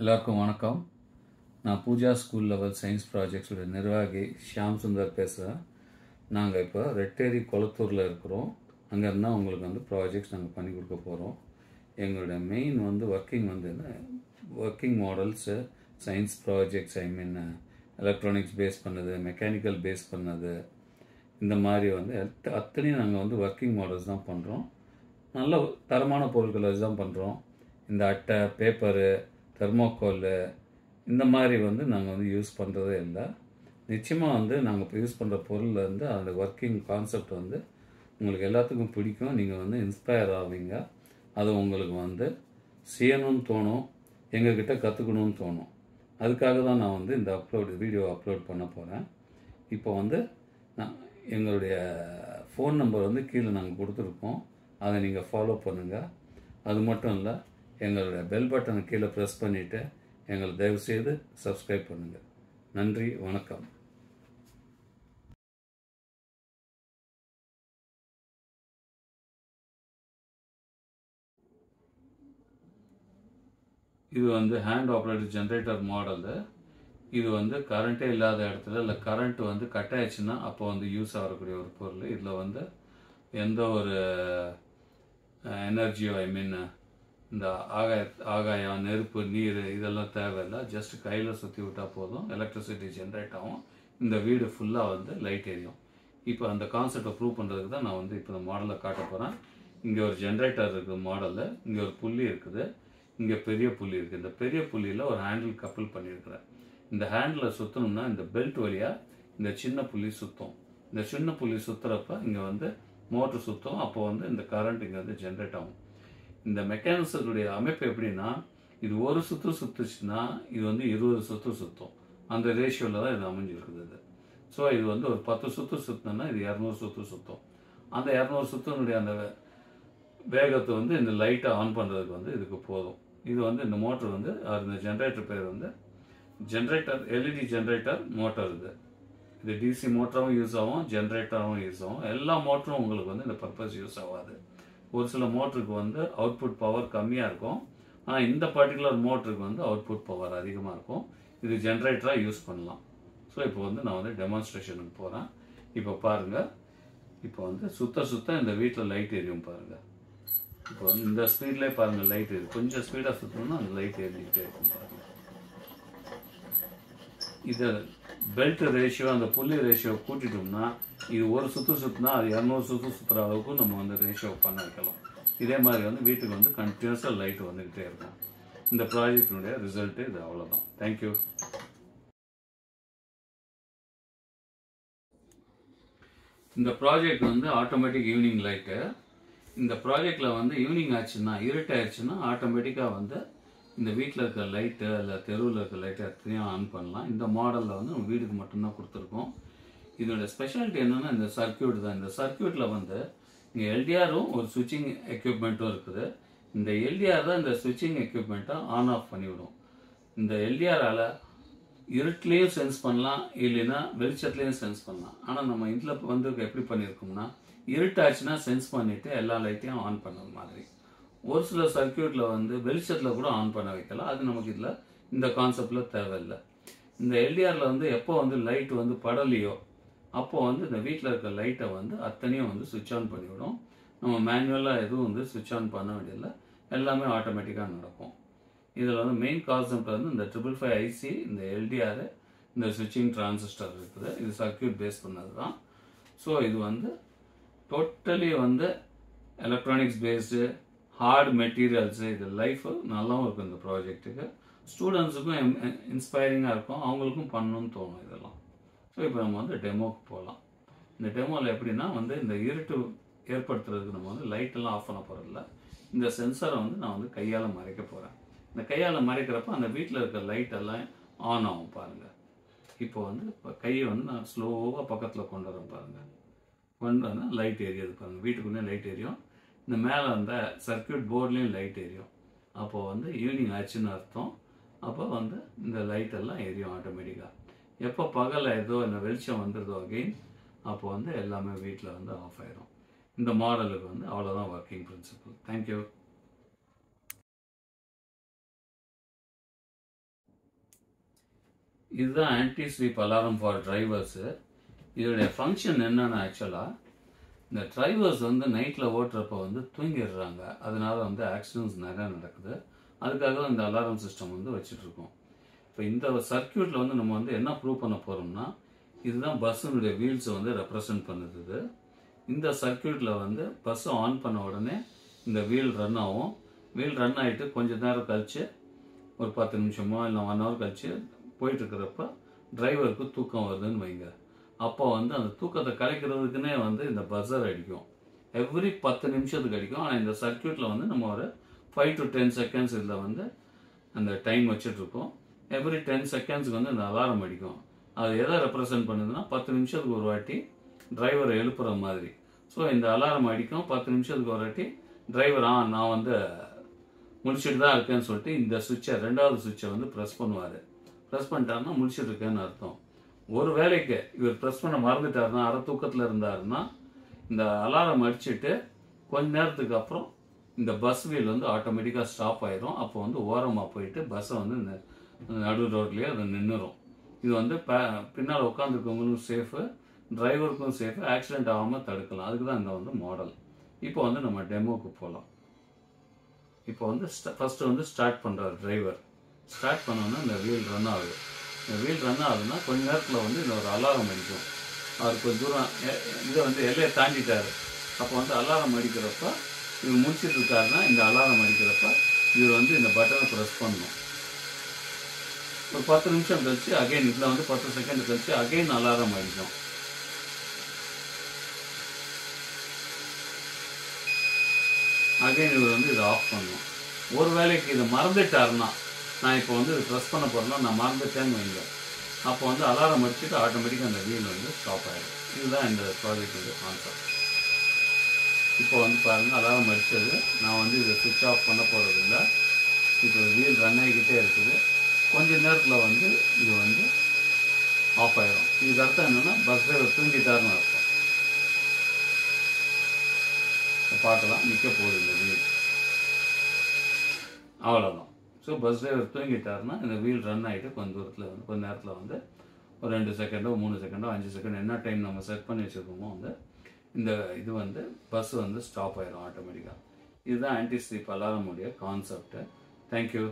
எல்லாருக்கும் வணக்கம். நான் பூஜா ஸ்கூல் லெவல் சயின்ஸ் ப்ராஜெக்ட்ஸோட நிர்வாகி ஷியாம் சுந்தர் பேசுகிறேன் நாங்கள் இப்போ ரெட்டேரி கொளத்தூரில் இருக்கிறோம். அங்கே இருந்தால் உங்களுக்கு வந்து ப்ராஜெக்ட்ஸ் நாங்கள் பண்ணி கொடுக்க போகிறோம் எங்களோட மெயின் வந்து ஒர்க்கிங் வந்து என்ன? Working models science projects I mean electronics base பண்ணது மெக்கானிக்கல் பேஸ் பண்ணது. இந்த மாதிரி வந்து அத்தனையும் நாங்கள் வந்து ஒர்க்கிங் மாடல்ஸ் தான் பண்ணுறோம் நல்ல தரமான பொருட்களை வச்சு தான் பண்ணுறோம் இந்த அட்டை பேப்பரு தெர்மோக்கோலு இந்த மாதிரி வந்து நாங்கள் வந்து யூஸ் பண்ணுறதே இல்லை. நிச்சயமாக வந்து நாங்கள் இப்போ யூஸ் பண்ணுற பொருளில் வந்து அந்த ஒர்க்கிங் கான்செப்ட் வந்து உங்களுக்கு எல்லாத்துக்கும் பிடிக்கும். நீங்கள் வந்து இன்ஸ்பயர் ஆவீங்க. அது உங்களுக்கு வந்து செய்யணும்னு தோணும். எங்ககிட்ட கற்றுக்கணும்னு தோணும். அதுக்காக தான் நான் வந்து இந்த அப்லோடு வீடியோ அப்லோட் பண்ண போகிறேன் இப்போ வந்து நான் எங்களுடைய ஃபோன் நம்பர் வந்து கீழே நாங்கள் கொடுத்துருக்கோம். அதை நீங்கள் ஃபாலோ பண்ணுங்கள் அது மட்டும் இல்லை எங்களுடைய பெல் பட்டனை கீழே ப்ரெஸ் பண்ணிவிட்டு எங்களை தயவுசெய்து சப்ஸ்கிரைப் பண்ணுங்கள் நன்றி வணக்கம். இது வந்து ஹேண்ட் ஆப்ரேட்டட் ஜென்ரேட்டர் மாடலு இது வந்து கரண்ட்டே இல்லாத இடத்துல இல்லை கரண்ட் வந்து கட் ஆயிடுச்சுன்னா அப்போ வந்து யூஸ் ஆகக்கூடிய ஒரு பொருள். இதில் வந்து எந்த ஒரு uh, எனர்ஜியோ ஐ மீன் இந்த ஆகாய ஆகாயம் நெருப்பு நீர் இதெல்லாம் தேவையில்லை. ஜஸ்ட் கையில் சுற்றி விட்டால் போதும். எலக்ட்ரிசிட்டி ஜென்ரேட் ஆகும். இந்த வீடு ஃபுல்லாக வந்து லைட் எரியும். இப்போ அந்த கான்செப்டை ப்ரூவ் பண்ணுறதுக்கு தான் நான் வந்து இப்போ இந்த மாடலில் காட்ட போகிறேன் இங்கே ஒரு ஜென்ரேட்டர் இருக்குது மாடலில் இங்கே ஒரு புள்ளி இருக்குது. இங்கே பெரிய புள்ளி இருக்குது இந்த பெரிய புள்ளியில் ஒரு ஹேண்டில் கப்பல் பண்ணியிருக்கிறேன். இந்த ஹேண்டில் சுற்றணும்னா இந்த பெல்ட் வழியாக இந்த சின்ன புள்ளி சுற்றும் இந்த சின்ன புள்ளி சுற்றுறப்ப இங்கே வந்து மோட்ரு சுற்றும் அப்போ வந்து இந்த கரண்ட் இங்கே வந்து ஜென்ரேட் ஆகும். இந்த மெக்கானிசத்துடைய அமைப்பு எப்படின்னா இது ஒரு சுற்று சுற்றுச்சுன்னா இது வந்து இருபது சுற்று சுற்றும் அந்த ரேஷியோவில் தான் இது அமைஞ்சிருக்குது இது. ஸோ இது வந்து ஒரு பத்து சுற்று சுற்றினா இது இரநூறு சுற்று சுற்றும் அந்த இரநூறு சுற்றினுடைய அந்த வேகத்தை வந்து இந்த லைட்டை ஆன் பண்ணுறதுக்கு வந்து இதுக்கு போதும். இது வந்து இந்த மோட்டர் வந்து அது இந்த ஜென்ரேட்டர் பேர் வந்து ஜென்ரேட்டர் எல்இடி ஜென்ரேட்டர் மோட்டர் இது. இது டிசி மோட்டராகவும் யூஸ் ஆகும் ஜென்ரேட்டராகவும் யூஸ் ஆகும். எல்லா மோட்டரும் உங்களுக்கு வந்து இந்த பர்பஸ் யூஸ் ஆகாது. ஒரு சில மோட்டருக்கு வந்து அவுட்புட் பவர் கம்மியாக இருக்கும். ஆனால் இந்த பர்டிகுலர் மோட்டருக்கு வந்து அவுட்புட் பவர் அதிகமாக இருக்கும். இது ஜென்ரேட்டராக யூஸ் பண்ணலாம். ஸோ இப்போ வந்து நான் வந்து டெமான்ஸ்ட்ரேஷனுக்கு போகிறேன் இப்போ பாருங்கள் இப்போ வந்து சுத்த சுத்த இந்த வீட்டில் லைட் எரியும் பாருங்கள் இப்போ வந்து இந்த ஸ்பீட்லேயே பாருங்கள் லைட் எரியும். கொஞ்சம் ஸ்பீடாக சுற்றணும்னா அந்த லைட் எரிஞ்சிக்கிட்டே இருக்கும் பாருங்கள் இதை பெல்ட் ரேஷியோ அந்த புள்ளி ரேஷியோ கூட்டிட்டோம்னா இது ஒரு சுற்று சுற்றுனா அது இரநூறு சுற்று சுற்றுற அளவுக்கு நம்ம வந்து ரேஷியோ பண்ண வைக்கலாம். இதே மாதிரி வந்து வீட்டுக்கு வந்து கண்டினியூஸாக லைட் வந்துக்கிட்டே இருக்கும். இந்த ப்ராஜெக்டினுடைய ரிசல்ட்டு இது அவ்வளோதான் தேங்க்யூ இந்த ப்ராஜெக்ட் வந்து ஆட்டோமேட்டிக் ஈவினிங் லைட்டு இந்த ப்ராஜெக்டில் வந்து ஈவினிங் ஆச்சுன்னா இருட்டாயிடுச்சுன்னா ஆட்டோமேட்டிக்காக வந்து இந்த வீட்டில் இருக்க லைட்டு இல்லை தெருவில் இருக்க லைட்டு எத்தனையும் ஆன் பண்ணலாம். இந்த மாடலில் வந்து நம்ம வீடுக்கு மட்டும்தான் கொடுத்துருக்கோம். இதோட ஸ்பெஷாலிட்டி என்னென்னா இந்த சர்க்யூட் தான். இந்த சர்க்யூட்டில் வந்து இங்கே எல்டிஆரும் ஒரு சுவிட்சிங் எக்யூப்மெண்ட்டும் இருக்குது. இந்த எல்டிஆர் தான் இந்த சுவிட்சிங் எக்யூப்மெண்ட்டை ஆன் ஆஃப் பண்ணிவிடும். இந்த எல்டிஆரால் இருட்டுலேயும் சென்ஸ் பண்ணலாம் இல்லைன்னா வெளிச்சத்துலேயும் சென்ஸ் பண்ணலாம். ஆனால் நம்ம இதில் வந்து எப்படி பண்ணியிருக்கோம்னா இருட்டாச்சுன்னா சென்ஸ் பண்ணிவிட்டு எல்லா லைட்டையும் ஆன் பண்ணுற மாதிரி. ஒரு சில சர்க்யூட்டில் வந்து வெளிச்சத்தில் கூட ஆன் பண்ண வைக்கலாம். அது நமக்கு இதில் இந்த கான்செப்டில் தேவையில்லை. இந்த எல்டிஆரில் வந்து எப்போ வந்து லைட் வந்து படலையோ அப்போ வந்து இந்த வீட்டில் இருக்க லைட்டை வந்து அத்தனையும் வந்து சுவிட்ச் ஆன் பண்ணிவிடும். நம்ம மேனுவலாக எதுவும் வந்து சுவிட்ச் ஆன் பண்ண வேண்டியதில்லை. எல்லாமே ஆட்டோமேட்டிக்காக நடக்கும். இதில் வந்து மெயின் கான்செப்ட் வந்து இந்த ட்ரிபிள் ஃபைவ் ஐசி இந்த எல்டிஆர் இந்த சுவிட்சிங் டிரான்சிஸ்டர் இருக்குது. இது சர்க்யூட் பேஸ் பண்ணது தான் ஸோ இது வந்து டோட்டலி வந்து எலக்ட்ரானிக்ஸ் பேஸ்டு ஹார்ட் மெட்டீரியல்ஸு இது லைஃப் நல்லாவும் இருக்கும் இந்த ப்ராஜெக்ட்டுக்கு ஸ்டூடெண்ட்ஸுக்கும் இன்ஸ்பைரிங்காக இருக்கும். அவங்களுக்கும் பண்ணணும்னு தோணும் இதெல்லாம். ஸோ இப்போ நம்ம வந்து டெமோக்கு போகலாம் இந்த டெமோவில் எப்படின்னா வந்து இந்த இருட்டு ஏற்படுத்துறதுக்கு நம்ம வந்து லைட்டெல்லாம் ஆஃப் பண்ண போகிறதில்ல இந்த சென்சாரை வந்து நான் வந்து கையால் மறைக்க போகிறேன் இந்த கையால் மறைக்கிறப்ப அந்த வீட்டில் இருக்கிற லைட் எல்லாம் ஆன் ஆகும் பாருங்கள் இப்போ வந்து இப்போ கையை வந்து நான் ஸ்லோவாக பக்கத்தில் கொண்டு வரேன் பாருங்கள் கொண்டு வந்தால் லைட் எரியாது பாருங்கள் வீட்டுக்குள்ளே லைட் எரியும் இந்த மேலே அந்த சர்க்கியூட் போர்ட்லேயும் லைட் எரியும். அப்போது வந்து ஈவினிங் ஆச்சுன்னு அர்த்தம். அப்போ வந்து இந்த லைட் எல்லாம் எரியும் ஆட்டோமேட்டிக்காக எப்போ பகலில் ஏதோ இந்த வெளிச்சம் வந்துடுதோ அகெயின் அப்போ வந்து எல்லாமே வீட்டில் வந்து ஆஃப் ஆயிரும். இந்த மாடலுக்கு வந்து அவ்வளோதான் ஒர்க்கிங் பிரின்சிபல் தேங்க்யூ இதுதான் anti sleep alarm for drivers இதோடைய ஃபங்க்ஷன் என்னென்னா ஆக்சுவலாக இந்த டிரைவர்ஸ் வந்து நைட்டில் ஓட்டுறப்ப வந்து தூங்கிடுறாங்க. அதனால வந்து ஆக்சிடென்ட்ஸ் நிறையா நடக்குது. அதுக்காக இந்த அலாரம் சிஸ்டம் வந்து வச்சுட்ருக்கோம். இப்போ இந்த சர்க்கியூட்டில் வந்து நம்ம வந்து என்ன ப்ரூவ் பண்ண போகிறோம்னா இதுதான் பஸ்ஸுனுடைய வீல்ஸை வந்து ரெப்ரசன்ட் பண்ணுது. இந்த சர்க்கியூட்டில் வந்து பஸ்ஸை ஆன் பண்ண உடனே இந்த வீல் ரன் ஆகும். வீல் ரன் ஆகிட்டு கொஞ்சம் நேரம் கழித்து ஒரு பத்து நிமிஷமோ இல்லை ஒன் ஹவர் கழித்து போயிட்டுருக்கிறப்ப டிரைவருக்கு தூக்கம் வருதுன்னு வைங்க. அப்போ வந்து அந்த தூக்கத்தை கலைக்கிறதுக்குன்னே வந்து இந்த பஸ்ஸர் அடிக்கும். எவ்ரி பத்து நிமிஷத்துக்கு அடிக்கும். ஆனால் இந்த சர்க்கியூட்டில் வந்து நம்ம ஒரு ஃபைவ் டு டென் செகண்ட்ஸ் இதில் வந்து அந்த டைம் வச்சுட்ருக்கோம் எவ்ரி டென் செகண்ட்ஸ்க்கு வந்து இந்த அலாரம் அடிக்கும். அது எதை ரெப்ரசன்ட் பண்ணுதுன்னா பத்து நிமிஷத்துக்கு ஒரு வாட்டி டிரைவரை எழுப்புற மாதிரி. ஸோ இந்த அலாரம் அடிக்கும். பத்து நிமிஷத்துக்கு ஒரு வாட்டி டிரைவர் ஆ நான் வந்து முடிச்சுட்டு தான் இருக்கேன்னு சொல்லிட்டு இந்த சுவிட்சை ரெண்டாவது சுவிட்சை வந்து ப்ரெஸ் பண்ணுவார். ப்ரெஸ் பண்ணிட்டாருன்னா முடிச்சுட்டு இருக்கேன்னு அர்த்தம். ஒரு வேலைக்கு இவர் ப்ரெஸ் பண்ண மறந்துட்டாருன்னா அரை தூக்கத்தில் இருந்தாருன்னா இந்த அலாரம் அடிச்சுட்டு கொஞ்ச நேரத்துக்கு அப்புறம் இந்த பஸ் வீல் வந்து ஆட்டோமேட்டிக்காக ஸ்டாப் ஆயிரும். அப்போ வந்து ஓரமாக போயிட்டு பஸ்ஸை வந்து ந- நடு ரோட்லேயே அது நின்றுரும் இது வந்து பே பின்னால் உட்காந்துருக்கவங்களும் சேஃபு டிரைவருக்கும் சேஃபு ஆக்சிடென்ட் ஆகாமல் தடுக்கலாம். அதுக்கு தான் இந்த வந்து மாடல் இப்போ வந்து நம்ம டெமோக்கு போகலாம் இப்போ வந்து ஃபர்ஸ்ட் வந்து ஸ்டார்ட் பண்ணுறாரு டிரைவர் ஸ்டார்ட் பண்ணோன்னா இந்த வீல் ரன் ஆகுது. வீல் ரன் ஆகுதுன்னா கொஞ்ச நேரத்தில் வந்து இந்த ஒரு அலாரம் அடிக்கும். அவர் கொஞ்சம் தூரம் இதை வந்து எல்லையை தாண்டிட்டார். அப்போ வந்து அலாரம் அடிக்கிறப்ப இவர் முடிச்சிட்டு இருக்காருன்னா இந்த அலாரம் அடிக்கிறப்ப இவர் வந்து இந்த பட்டனை ப்ரெஸ் பண்ணணும். ஒரு பத்து நிமிஷம் கழிச்சு அகைன் இதில் வந்து பத்து செகண்ட் கழிச்சு அகைன் அலாரம் அடிக்கும். அகைன் இவர் வந்து இதை ஆஃப் பண்ணணும். ஒரு வேளைக்கு இதை மறந்துட்டாருன்னா நான் இப்போ வந்து ட்ரெஸ் ப்ரெஸ் பண்ண போகிறேன்னா நான் மறந்துட்டேன்னு வைங்க அப்போ வந்து அலாரம் அடிச்சுட்டு ஆட்டோமேட்டிக்காக அந்த வீல் வந்து ஸ்டாப் ஆகிடும் இதுதான் இந்த ப்ராஜெக்டோட கான்செப்ட் இப்போ வந்து பாருங்கள் அலாரம் அடித்தது நான் வந்து இதை சுவிட்ச் ஆஃப் பண்ண போகிறதில்ல இப்போ வீல் ரன் ஆகிக்கிட்டே இருக்குது. கொஞ்ச நேரத்தில் வந்து இது வந்து ஆஃப் ஆகிடும் இதுக்கு அர்த்தம் என்னென்னா பஸ் டிரைவர் தூங்கிட்டாருன்னு அர்த்தம். பார்க்கலாம் நிற்க போகுது இந்த வீல் அவ்வளோதான் ஸோ பஸ் டிரைவர் தூங்கிட்டாருன்னா இந்த வீல் ரன் ஆகிட்டு கொஞ்ச தூரத்தில் வந்து கொஞ்சம் நேரத்தில் வந்து ஒரு ரெண்டு செகண்டோ மூணு செகண்டோ அஞ்சு செகண்ட் என்ன டைம் நம்ம செட் பண்ணி வச்சுருக்கோமோ வந்து இந்த இது வந்து பஸ் வந்து ஸ்டாப் ஆயிடும் ஆட்டோமேட்டிக்காக இதுதான் ஆன்டி ஸ்லீப் அலாரமுடைய கான்செப்ட் தேங்க்யூ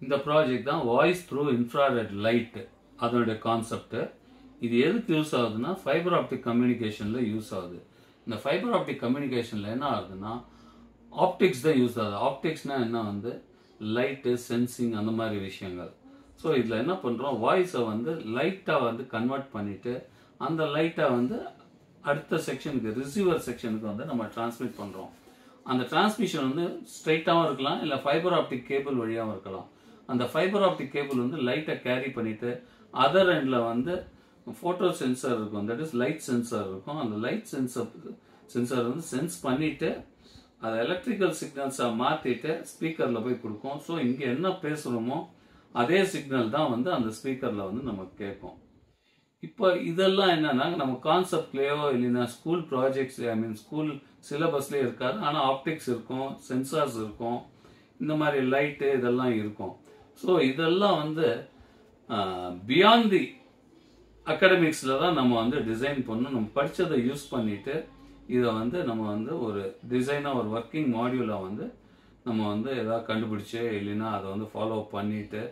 இந்த ப்ராஜெக்ட் தான் வாய்ஸ் த்ரூ இன்ஃப்ராரெட் லைட்டு அதனுடைய கான்செப்ட் இது எதுக்கு யூஸ் ஆகுதுன்னா ஃபைபர் ஆப்டிக் கம்யூனிகேஷனில் யூஸ் ஆகுது. இந்த ஃபைபர் ஆப்டிக் கம்யூனிகேஷனில் என்ன ஆகுதுன்னா ஆப்டிக்ஸ் தான் யூஸ் ஆகுது. ஆப்டிக்ஸ்னால் என்ன வந்து? லைட்டு சென்சிங் அந்த மாதிரி விஷயங்கள். ஸோ இதில் என்ன பண்ணுறோம் வாய்ஸை வந்து லைட்டாக வந்து கன்வெர்ட் பண்ணிவிட்டு அந்த லைட்டை வந்து அடுத்த செக்ஷனுக்கு ரிசீவர் செக்ஷனுக்கு வந்து நம்ம டிரான்ஸ்மிட் பண்ணுறோம் அந்த டிரான்ஸ்மிஷன் வந்து ஸ்ட்ரைட்டாகவும் இருக்கலாம் இல்லை ஃபைபர் ஆப்டிக் கேபிள் வழியாகவும் இருக்கலாம். அந்த ஃபைபர் ஆப்டிக் கேபிள் வந்து லைட்டை கேரி பண்ணிவிட்டு அதர் எண்டில் வந்து ஃபோட்டோ சென்சார் இருக்கும். தட் இஸ் லைட் சென்சார் இருக்கும். அந்த லைட் சென்சார் சென்சார் வந்து சென்ஸ் பண்ணிட்டு அதை எலக்ட்ரிக்கல் சிக்னல்ஸாக மாற்றிட்டு ஸ்பீக்கரில் போய் கொடுக்கும். ஸோ இங்கே என்ன பேசுகிறோமோ அதே சிக்னல் தான் வந்து அந்த ஸ்பீக்கரில் வந்து நமக்கு கேட்கும். இப்போ இதெல்லாம் என்னன்னா நம்ம கான்செப்ட்லேயோ இல்லைன்னா school projects I mean school சிலபஸ்லேயே இருக்காது. ஆனால் ஆப்டிக்ஸ் இருக்கும் சென்சார்ஸ் இருக்கும். இந்த மாதிரி லைட்டு இதெல்லாம் இருக்கும். ஸோ இதெல்லாம் வந்து பியாண்ட் தி அகாடமிக்ஸில் தான் நம்ம வந்து டிசைன் பண்ணணும். நம்ம படித்ததை யூஸ் பண்ணிவிட்டு இதை வந்து நம்ம வந்து ஒரு டிசைனாக ஒரு ஒர்க்கிங் மாடியூலாக வந்து நம்ம வந்து எதாவது கண்டுபிடிச்சு இல்லைன்னா அதை வந்து ஃபாலோ பண்ணிவிட்டு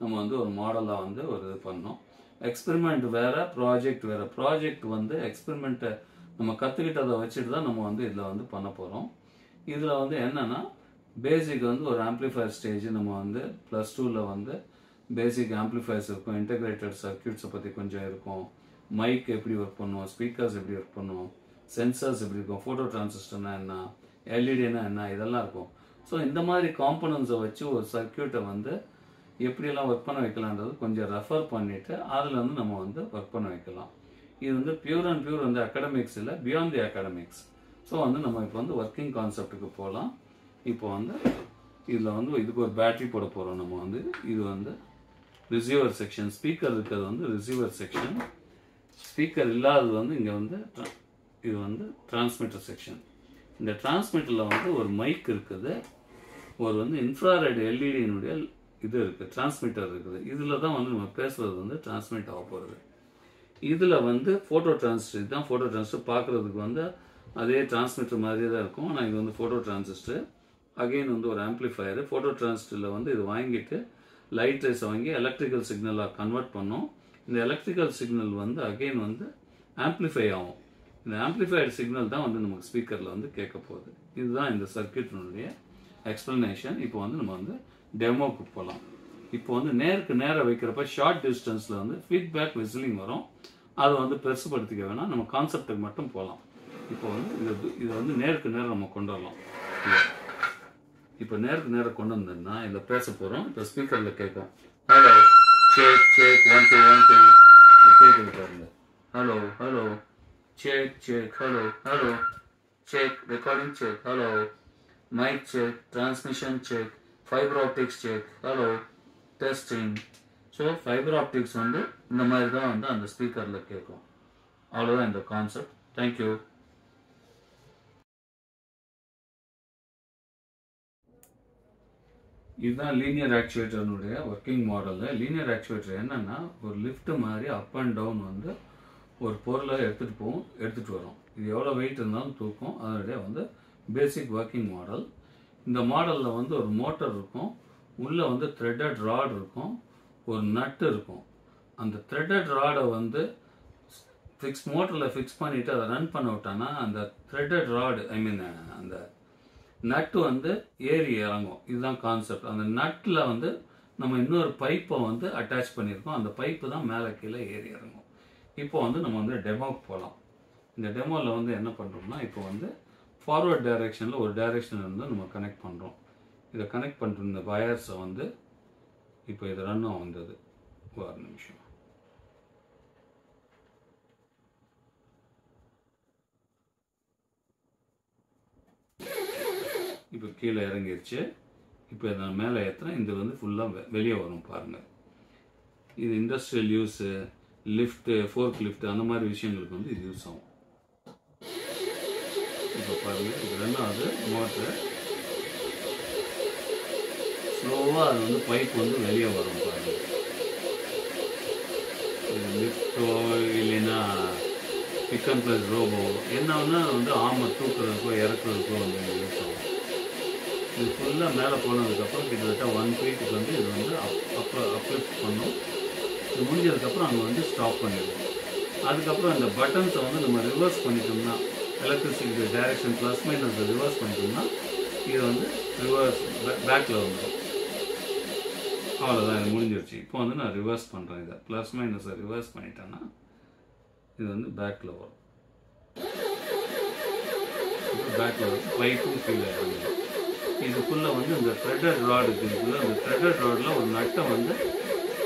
நம்ம வந்து ஒரு மாடலாக வந்து ஒரு இது பண்ணோம் எக்ஸ்பெரிமெண்ட் வேறு ப்ராஜெக்ட் வேறு. ப்ராஜெக்ட் வந்து எக்ஸ்பெரிமெண்ட்டை நம்ம கற்றுக்கிட்டதை வச்சுட்டு தான் நம்ம வந்து இதில் வந்து பண்ண போகிறோம் இதில் வந்து என்னென்னா பேசிக் வந்து ஒரு ஆம்ப்ளிஃபயர் ஸ்டேஜ் நம்ம வந்து ப்ளஸ் டூவில் வந்து பேசிக் ஆம்ப்ளிஃபயர்ஸ் இருக்கும் இன்டகிரேட்டட் சர்க்கியூட்ஸை பற்றி கொஞ்சம் இருக்கும். மைக் எப்படி ஒர்க் பண்ணுவோம் ஸ்பீக்கர்ஸ் எப்படி ஒர்க் பண்ணுவோம் சென்சர்ஸ் எப்படி இருக்கும் ஃபோட்டோ டிரான்சிஸ்டர்னா என்ன எல்இடினா என்ன இதெல்லாம் இருக்கும். ஸோ இந்த மாதிரி காம்பனன்ஸை வச்சு ஒரு சர்க்கியூட்டை வந்து எப்படியெல்லாம் ஒர்க் பண்ண வைக்கலான்றது கொஞ்சம் ரெஃபர் பண்ணிவிட்டு அதில் வந்து நம்ம வந்து ஒர்க் பண்ண வைக்கலாம். இது வந்து பியூர் அண்ட் பியூர் வந்து அகாடமிக்ஸ் இல்லை பியாண்ட் தி அகாடமிக்ஸ் ஸோ வந்து நம்ம இப்போ வந்து ஒர்க்கிங் கான்செப்ட்டுக்கு போகலாம் இப்போ வந்து இதில் வந்து இதுக்கு ஒரு பேட்டரி போட போகிறோம் நம்ம வந்து. இது வந்து ரிசீவர் செக்ஷன் ஸ்பீக்கர் இருக்கிறது வந்து ரிசீவர் செக்ஷன் ஸ்பீக்கர் இல்லாதது வந்து இங்கே வந்து இது வந்து டிரான்ஸ்மிட்டர் செக்ஷன் இந்த டிரான்ஸ்மிட்டரில் வந்து ஒரு மைக் இருக்குது. ஒரு வந்து இன்ஃப்ராரெட் எல்இடியினுடைய இது இருக்குது டிரான்ஸ்மிட்டர் இருக்குது. இதில் தான் வந்து நம்ம பேசுகிறது வந்து டிரான்ஸ்மிட் ஆக போகிறது இதில் வந்து ஃபோட்டோ டிரான்சிஸ்டர் இதுதான் ஃபோட்டோ டிரான்சிஸ்டர் பார்க்குறதுக்கு வந்து அதே டிரான்ஸ்மிட்டர் மாதிரியே தான் இருக்கும். ஆனால் இது வந்து ஃபோட்டோ டிரான்சிஸ்டர் அகெயின் வந்து ஒரு ஆம்ப்ளிஃபயர் ஃபோட்டோ டிரான்சிஸ்டரில் வந்து இது வாங்கிட்டு லைட் ரேஸை வாங்கி எலக்ட்ரிக்கல் சிக்னலாக கன்வெர்ட் பண்ணோம். இந்த எலக்ட்ரிக்கல் சிக்னல் வந்து அகெயின் வந்து ஆம்ப்ளிஃபை ஆகும். இந்த ஆம்ப்ளிஃபைடு சிக்னல் தான் வந்து நமக்கு ஸ்பீக்கரில் வந்து கேட்க போகுது. இதுதான் இந்த சர்க்கியூட்டினுடைய எக்ஸ்பிளனேஷன் இப்போ வந்து நம்ம வந்து டெமோக்கு போகலாம் இப்போ வந்து நேருக்கு நேராக வைக்கிறப்ப ஷார்ட் டிஸ்டன்ஸில் வந்து ஃபீட்பேக் விசிலிங் வரும். அதை வந்து பெருசுப்படுத்திக்க வேணாம். நம்ம கான்செப்டுக்கு மட்டும் போகலாம் இப்போ வந்து இது இதை வந்து நேருக்கு நேரம் நம்ம கொண்டு வரலாம். இப்போ நேருக்கு நேரம் கொண்டு வந்தோம்னா இதில் பேச போகிறோம் இப்போ ஸ்பீக்கரில் கேட்கும் hello check check one two one two கேட்குது பாருங்க. Hello hello check check hello hello check recording check hello mic check transmission check fibre optics check hello testing so fibre optics வந்து இந்த மாதிரி தான் வந்து அந்த ஸ்பீக்கரில் கேட்கும். அவ்வளோதான் இந்த கான்செப்ட் தேங்க்யூ இதுதான் லீனியர் ஆக்சுவேட்டர்னுடைய ஒர்க்கிங் மாடலில் லீனியர் ஆக்சுவேட்டர் என்னென்னா ஒரு லிஃப்ட் மாதிரி அப் அண்ட் டவுன் வந்து ஒரு பொருளை எடுத்துகிட்டு போகும் எடுத்துகிட்டு வரும். இது எவ்வளோ வெயிட் இருந்தாலும் தூக்கும். அதனுடைய வந்து பேசிக் ஒர்க்கிங் மாடல் இந்த மாடலில் வந்து ஒரு மோட்டர் இருக்கும். உள்ளே வந்து த்ரெட்டட் ராட் இருக்கும். ஒரு நட்டு இருக்கும். அந்த த்ரெட்டட் ராடை வந்து ஃபிக்ஸ் மோட்டரில் ஃபிக்ஸ் பண்ணிவிட்டு அதை ரன் பண்ண விட்டானா அந்த த்ரெட்டட் ராடு ஐ மீன் அந்த நட்டு வந்து ஏறி இறங்கும். இதுதான் கான்செப்ட் அந்த நட்டில் வந்து நம்ம இன்னொரு பைப்பை வந்து அட்டாச் பண்ணியிருக்கோம். அந்த பைப்பு தான் மேலே கீழே ஏறி இறங்கும். இப்போ வந்து நம்ம வந்து டெமோக்கு போகலாம். இந்த டெமோவில் வந்து என்ன பண்ணுறோம்னா இப்போ வந்து ஃபார்வர்ட் டைரெக்ஷனில் ஒரு டைரெக்ஷன் வந்து நம்ம கனெக்ட் பண்ணுறோம் இதை கனெக்ட் பண்ணுற இந்த வயர்ஸை வந்து இப்போ இது ரன்னும் வந்தது. ஒரு நிமிஷம். இப்போ கீழே இறங்கிருச்சு. இப்போ இதை நான் மேலே ஏற்றுறேன் இது வந்து ஃபுல்லாக வெளியே வரும் பாருங்கள் இது industrial use lift fork lift அந்த மாதிரி விஷயங்களுக்கு வந்து இது யூஸ் ஆகும். இப்போ பாருங்கள் இது ரெண்டாவது மோட்ரு ஸ்லோவாக அது வந்து பைப் வந்து வெளியே வரும் பாருங்கள் லிஃப்டோ லிஃப்ட்டோ இல்லைன்னா பிக்கன் ப்ளஸ் ரோபோ என்னன்னா வந்து ஆமை தூக்குறதுக்கோ இறக்குறதுக்கோ வந்து யூஸ் ஆகும். இது ஃபுல்லாக மேலே போனதுக்கப்புறம் கிட்டத்தட்ட ஒன் ஃபீட்டுக்கு வந்து இது வந்து அப் அப்போ அப்லிஃப்ட் பண்ணும். இது முடிஞ்சதுக்கப்புறம் அங்கே வந்து ஸ்டாப் பண்ணிடுவோம். அதுக்கப்புறம் இந்த பட்டன்ஸை வந்து நம்ம ரிவர்ஸ் பண்ணிட்டோம்னா electricity direction plus minus reverse பண்ணிட்டோம்னா இது வந்து ரிவர்ஸ் பேக்கில் வந்துடும். அவ்வளோதான் இது முடிஞ்சிருச்சு. இப்போ வந்து நான் ரிவர்ஸ் பண்ணுறேன் இதை. ப்ளஸ் மைனஸை ரிவர்ஸ் பண்ணிட்டேன்னா இது வந்து பேக்கில் வரும். பேக்கில் வரும். பைப்பும் ஃபீல் ஆகிடுது இதுக்குள்ளே வந்து இந்த த்ரெட்டட் ராடு இருக்குதுக்குள்ளே அந்த த்ரெட்டட் ராடில் ஒரு நட்டை வந்து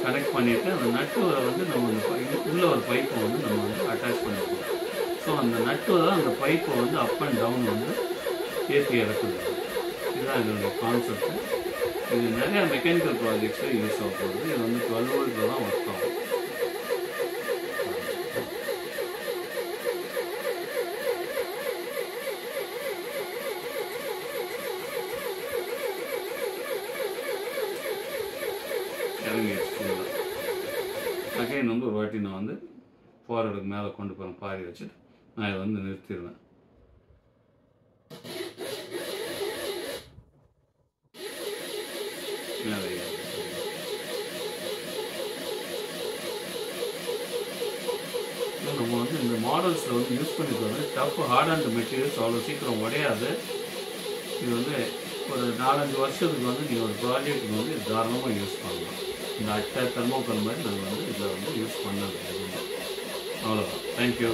கனெக்ட் பண்ணிவிட்டு அந்த நட்டுவில் வந்து நம்ம அந்த பை- உள்ள ஒரு பைப்பை வந்து நம்ம வந்து அட்டாச் பண்ணிருக்கோம் ஸோ அந்த நட்டு தான் அந்த பைப்பை வந்து அப் அண்ட் டவுன் வந்து ஏற்றி இறக்குது இதுதான் இதோடைய கான்செப்ட் இது நிறையா மெக்கானிக்கல் ப்ராஜெக்ட்ஸில் யூஸ் ஆக போகுது. இது வந்து டுவெல் வோல்ட்டில் தான் ஒர்க் ஆகும். மேலே கொண்டு போய் பாரி வச்சுட்டு நான் இதை வந்து நிறுத்திடுவேன். நம்ம வந்து இந்த மாடல்ஸில் வந்து யூஸ் பண்ணிக்கிறது டஃப் ஹார்ட் அண்ட் மெட்டீரியல்ஸ் அவ்வளோ சீக்கிரம் உடையாது. இது வந்து ஒரு நாலஞ்சு வருஷத்துக்கு வந்து நீங்கள் ஒரு ப்ராஜெக்ட்டுக்கு வந்து தாராளமாக யூஸ் பண்ணலாம். இந்த அட்டை தெர்மோக்கல் மாதிரி நாங்கள் வந்து இதில் வந்து யூஸ் பண்ணது எதுவுமே அவ்வளோதான் தேங்க்யூ